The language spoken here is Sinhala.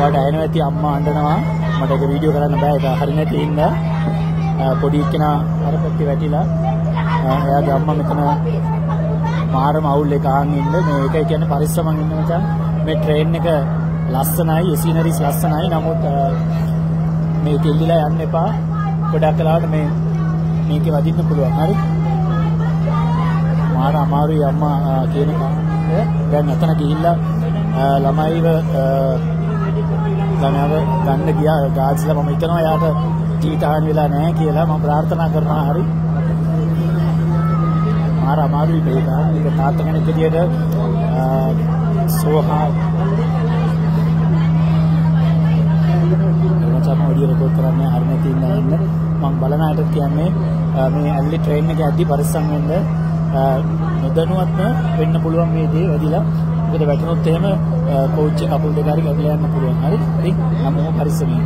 ඔයාලට ඇහෙනවා ඇති අම්මා අඬනවා. මට ඒක වීඩියෝ කරන්න බෑ. ඒක හරි නැති හින්දා පොඩි එක්කෙනා අර පැත්තේ වැටිලා එයාගේ අම්මා මෙතන මාරම අවුල් එක අහන් ඉන්න. මේ ඒක කියන්නේ පරිස්සමෙන් ඉන්න මචං. මේ ට්‍රේන් එක ලස්සනයි සිනරිස් ලස්සනයි. නමුත් මේ කෙල්ලිලා යන්න එපා. ගොඩක් කලාවට මේ මේකේ වදින්න පුළුවන්. හරි? මාර අමාරුයි අම්මා කියන දැන් අතන ගිහිල්ලා ළමයිව ළමයාව ගන්න ගියා. ගාජ්ලා මම හිතනවා යාට ජීවිත හානි වෙලා නැහැ කියලා මම ප්‍රාර්ථනා කරනවා. හරි. මාර අමාරුයි. මේක. මේක තාත්තා කෙනෙක් විදියට සෝහා. මචං ඔඩියෝ රෙකෝඩ් කරන්නේ හරි නැති ඉන්න ඉන්න. මම බලන අයට කියන්නේ මේ ඇල්ලි ට්‍රේන් එක යද්දි පරිස්සම් වෙන්න නොදැනුවත්ම වෙන්න පුළුවන් මේ දේ වැඩිලා. මොකද වැටුනොත් එහෙම කෝච් කකුල් දෙක හරි ගැටලා යන්න පුළුවන්. හරි? හරි? නම් පරිස්සමින්.